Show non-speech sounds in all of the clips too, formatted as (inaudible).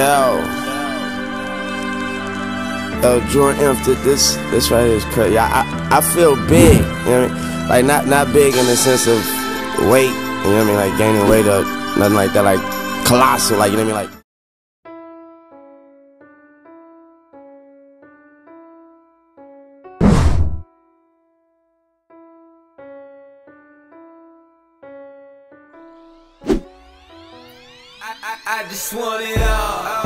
Yo. Yo, Jordan F, this this right here is crazy. Yeah, I, I feel big, you know what I mean? Like not not big in the sense of weight, you know what I mean? Like gaining weight up, nothing like that, like colossal, like you know what I mean? Like I I, just want it all.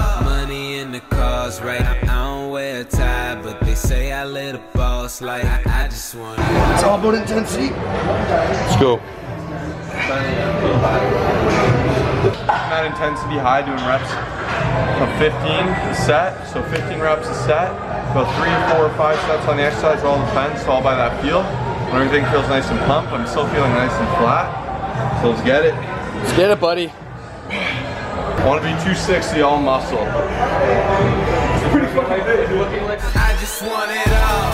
Money in the cars, right? I don't wear a tie, but they say I live a boss like I, I just want. It's all about intensity. Let's go. That intensity high doing reps from 15 a set, so 15 reps a set. Go three, four, five sets on the exercise, it all depends, it's all by that feel. When everything feels nice and pumped, I'm still feeling nice and flat. So let's get it. Let's get it, buddy. I want to be 260 all muscle. Just want it all.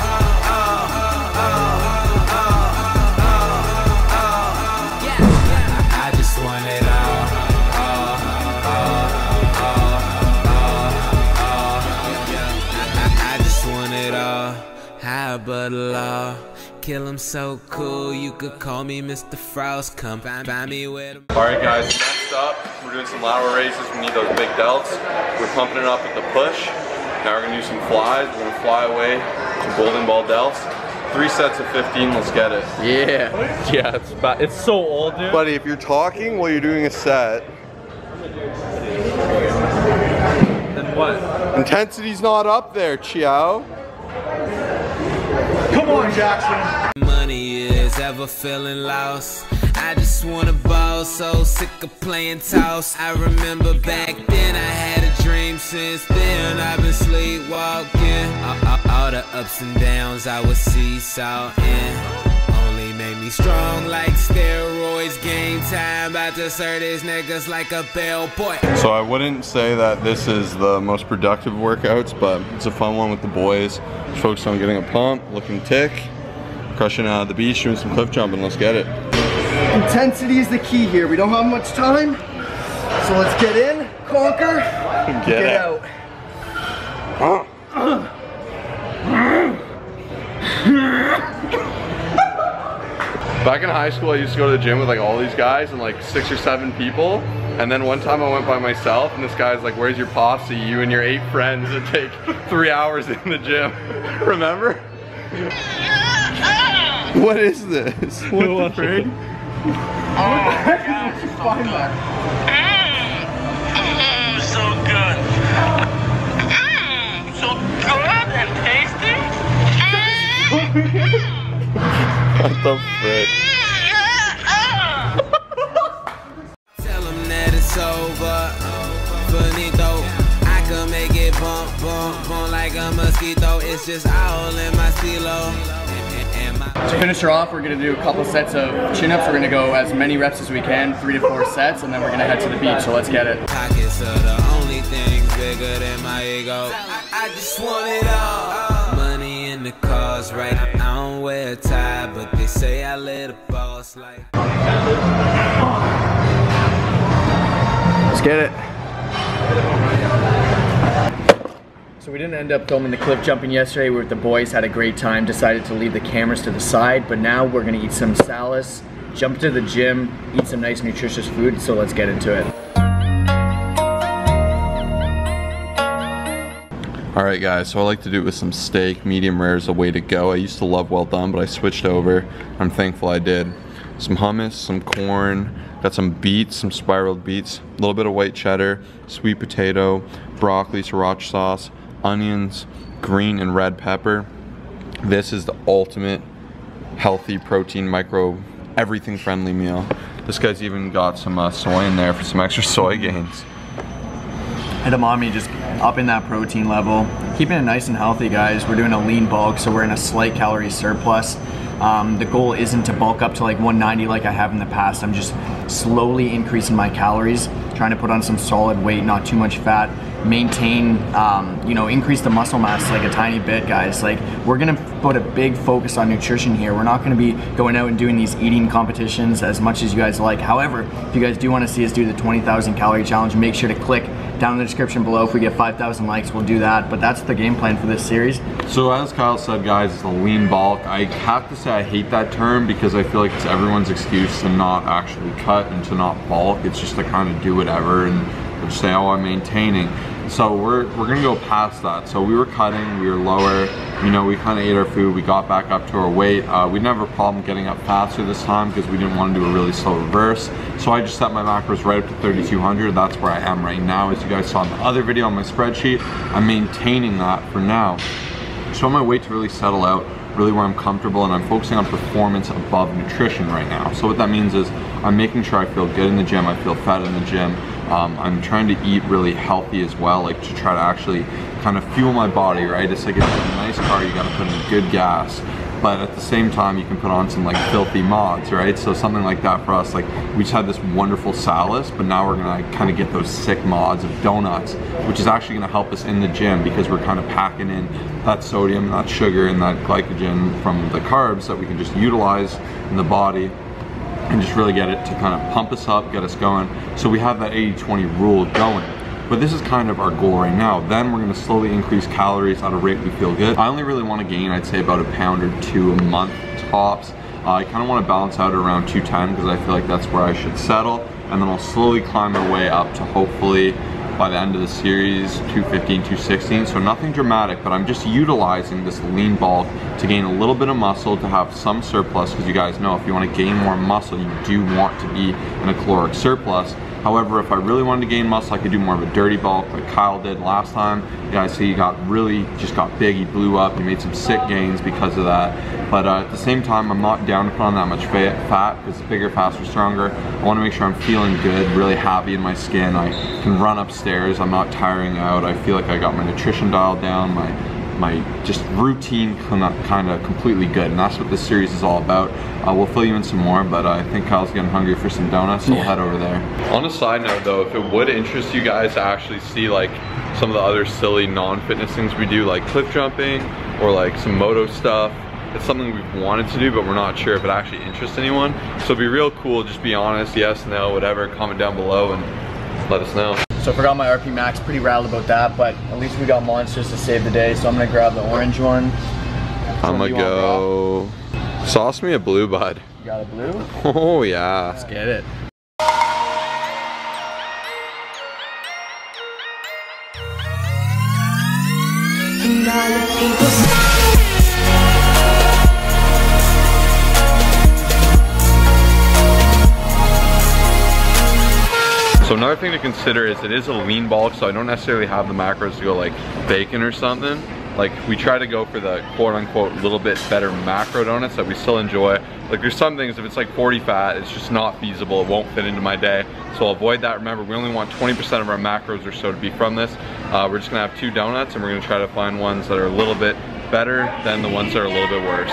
I just want but law? Kill him so cool, you could call me Mr. Frost. Come find, find me where the Alright guys, next up, we're doing some lateral raises. We need those big delts. We're pumping it up with the push. Now we're gonna do some flies. We're gonna fly away some golden ball delts. Three sets of 15, let's get it. Yeah. Yeah, it's about, it's so old, dude. Buddy, if you're talking while you're doing a set, Then what? intensity's not up there, Chiao. Come on, Jackson. money is ever feeling lost. I just wanna ball, so sick of playing toss. I remember back then I had a dream. Since then I've been sleepwalking. All, all, all the ups and downs I was seesaw in. Only made me strong like steroids. Game time, about to serve these niggas like a bellboy. So I wouldn't say that this is the most productive workouts, but it's a fun one with the boys. Focused on getting a pump, looking tick, crushing uh, the beach, doing some cliff jumping. Let's get it. Intensity is the key here. We don't have much time. So let's get in, conquer, Get, get it. out. Back in high school, I used to go to the gym with like all these guys and like six or seven people. And then one time I went by myself and this guy's like, where's your posse? You and your eight friends that take three hours in the gym. (laughs) Remember? (laughs) What is this? What (laughs) the frig? Mm, so good. Mm, so good and tasty. What the frick? Tell them that it's over. I make it bump, bump, bump like a mosquito. It's just all in my stilo. To finish her off, we're gonna do a couple sets of chin-ups. We're gonna go as many reps as we can, three to four sets, and then we're gonna head to the beach, so let's get it. Pockets are the only bigger than my ego. I, I just want it all. Money in the cars, right? I don't wear a tie, but they say I live a boss like. Let's get it. So we didn't end up filming the cliff jumping yesterday. We were with the boys, had a great time, decided to leave the cameras to the side, but now we're gonna eat some salad, jump to the gym, eat some nice nutritious food, so let's get into it. All right, guys, so I like to do it with some steak. Medium rare is the way to go. I used to love well done, but I switched over. I'm thankful I did. Some hummus, some corn, got some beets, some spiraled beets, a little bit of white cheddar, sweet potato, broccoli, sriracha sauce, onions, green and red pepper. This is the ultimate healthy protein micro everything friendly meal. This guy's even got some uh, soy in there for some extra soy gains. Edamame just upping that protein level. Keeping it nice and healthy, guys. We're doing a lean bulk, so we're in a slight calorie surplus. Um, the goal isn't to bulk up to like 190 like I have in the past. I'm just slowly increasing my calories, trying to put on some solid weight, not too much fat, maintain, um, you know, increase the muscle mass like a tiny bit, guys. Like, we're gonna put a big focus on nutrition here. We're not gonna be going out and doing these eating competitions as much as you guys like. However, if you guys do wanna see us do the 20,000 calorie challenge, make sure to click down in the description below. If we get 5,000 likes, we'll do that. But that's the game plan for this series. So as Kyle said, guys, it's a lean bulk. I have to say I hate that term because I feel like it's everyone's excuse to not actually cut and to not bulk. It's just to kind of do whatever and say, oh, I'm maintaining. So we're, we're gonna go past that. So we were cutting, we were lower, you know, we kind of ate our food, we got back up to our weight. Uh, we didn't have a problem getting up faster this time because we didn't want to do a really slow reverse. So I just set my macros right up to 3,200. That's where I am right now. As you guys saw in the other video on my spreadsheet, I'm maintaining that for now. So I'm gonna wait to really settle out really where I'm comfortable and I'm focusing on performance above nutrition right now. So what that means is I'm making sure I feel good in the gym, I feel fat in the gym. Um, I'm trying to eat really healthy as well, like to try to actually kind of fuel my body, right? It's like a nice car, you gotta put in good gas but at the same time you can put on some like filthy mods right? So something like that for us like we just had this wonderful salus but now we're gonna kind of get those sick mods of donuts which is actually gonna help us in the gym because we're kind of packing in that sodium that sugar and that glycogen from the carbs that we can just utilize in the body and just really get it to kind of pump us up get us going. So we have that 80-20 rule going but this is kind of our goal right now. Then we're gonna slowly increase calories at a rate we feel good. I only really wanna gain, I'd say about a pound or two a month tops. Uh, I kind of want to balance out around 210 because I feel like that's where I should settle. And then I'll slowly climb my way up to hopefully by the end of the series 215 216 so nothing dramatic but i'm just utilizing this lean bulk to gain a little bit of muscle to have some surplus because you guys know if you want to gain more muscle you do want to be in a caloric surplus However, if I really wanted to gain muscle, I could do more of a dirty bulk like Kyle did last time. You guys see he got really, just got big, he blew up, he made some sick gains because of that. But uh, at the same time, I'm not down to put on that much fat because bigger, faster, stronger. I wanna make sure I'm feeling good, really happy in my skin. I can run upstairs, I'm not tiring out. I feel like I got my nutrition dialed down, my my just routine kind of completely good and that's what this series is all about uh, we'll fill you in some more but uh, I think Kyle's getting hungry for some donuts so we'll head over there on a side note though if it would interest you guys to actually see like some of the other silly non-fitness things we do like cliff jumping or like some moto stuff it's something we've wanted to do, but we're not sure if it actually interests anyone. So it'd be real cool, just be honest, yes, no, whatever, comment down below and let us know. So I forgot my RP Max, pretty rattled about that, but at least we got monsters to save the day. So I'm gonna grab the orange one. I'm gonna go, sauce me a blue bud. You got a blue? Oh yeah. Let's get it. And all the people So another thing to consider is it is a lean bulk, so I don't necessarily have the macros to go like bacon or something. Like we try to go for the quote unquote little bit better macro donuts that we still enjoy. Like there's some things, if it's like 40 fat, it's just not feasible. It won't fit into my day. So I'll avoid that. Remember, we only want 20% of our macros or so to be from this. Uh, we're just gonna have two donuts and we're gonna try to find ones that are a little bit better than the ones that are a little bit worse.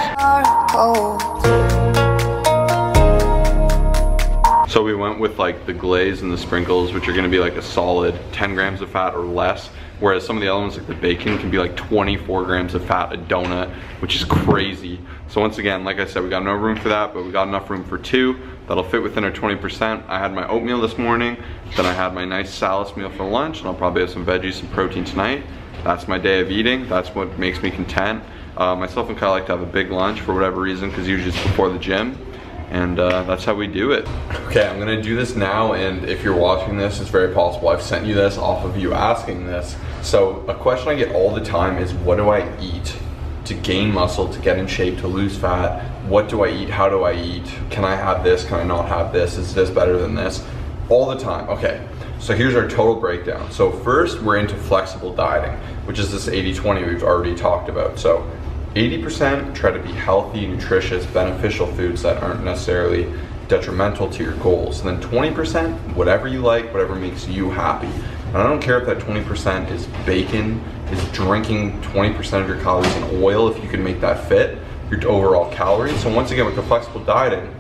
So we went with like the glaze and the sprinkles, which are gonna be like a solid 10 grams of fat or less. Whereas some of the elements like the bacon can be like 24 grams of fat a donut, which is crazy. So once again, like I said, we got no room for that, but we got enough room for two. That'll fit within our 20%. I had my oatmeal this morning, then I had my nice salad meal for lunch, and I'll probably have some veggies, some protein tonight. That's my day of eating. That's what makes me content. Uh, myself and Kyle like to have a big lunch for whatever reason, because usually it's before the gym and uh, that's how we do it. Okay, I'm gonna do this now, and if you're watching this, it's very possible I've sent you this off of you asking this. So a question I get all the time is, what do I eat to gain muscle, to get in shape, to lose fat? What do I eat? How do I eat? Can I have this? Can I not have this? Is this better than this? All the time, okay. So here's our total breakdown. So first, we're into flexible dieting, which is this 80-20 we've already talked about. So 80% try to be healthy, nutritious, beneficial foods that aren't necessarily detrimental to your goals. And then 20%, whatever you like, whatever makes you happy. And I don't care if that 20% is bacon, is drinking 20% of your calories in oil, if you can make that fit, your overall calories. So once again, with the flexible dieting,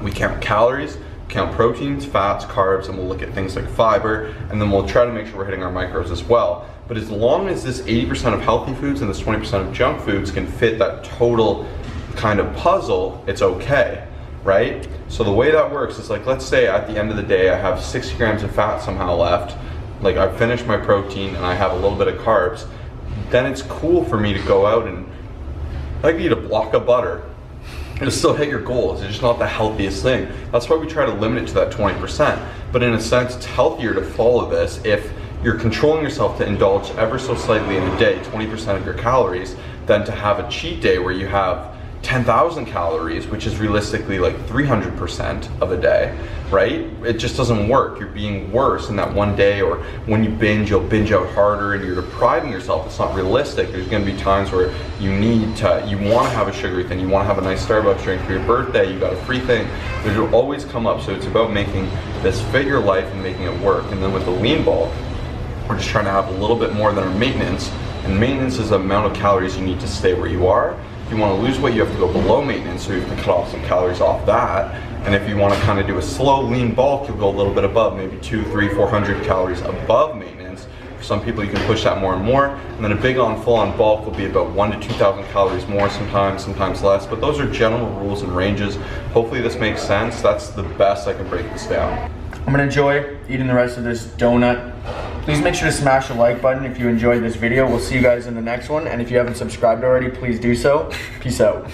we count calories, count proteins, fats, carbs, and we'll look at things like fiber, and then we'll try to make sure we're hitting our macros as well. But as long as this 80% of healthy foods and this 20% of junk foods can fit that total kind of puzzle, it's okay, right? So the way that works is like, let's say at the end of the day, I have 60 grams of fat somehow left, like I've finished my protein and I have a little bit of carbs, then it's cool for me to go out and I could eat a block of butter and still hit your goals. It's just not the healthiest thing. That's why we try to limit it to that 20%. But in a sense, it's healthier to follow this if you're controlling yourself to indulge ever so slightly in a day, 20% of your calories, than to have a cheat day where you have 10,000 calories, which is realistically like 300% of a day, right? It just doesn't work. You're being worse in that one day, or when you binge, you'll binge out harder and you're depriving yourself. It's not realistic. There's gonna be times where you need to, you wanna have a sugary thing, you wanna have a nice Starbucks drink for your birthday, you got a free thing. There's will always come up. So it's about making this fit your life and making it work. And then with the lean bulk, we're just trying to have a little bit more than our maintenance. And maintenance is the amount of calories you need to stay where you are. If you want to lose weight, you have to go below maintenance, so you have to cut off some calories off that. And if you want to kind of do a slow lean bulk, you'll go a little bit above, maybe two, three, four hundred calories above maintenance. For some people, you can push that more and more. And then a big on full on bulk will be about one to 2,000 calories more sometimes, sometimes less. But those are general rules and ranges. Hopefully this makes sense. That's the best I can break this down. I'm gonna enjoy eating the rest of this donut. Please make sure to smash the like button if you enjoyed this video. We'll see you guys in the next one. And if you haven't subscribed already, please do so. Peace out.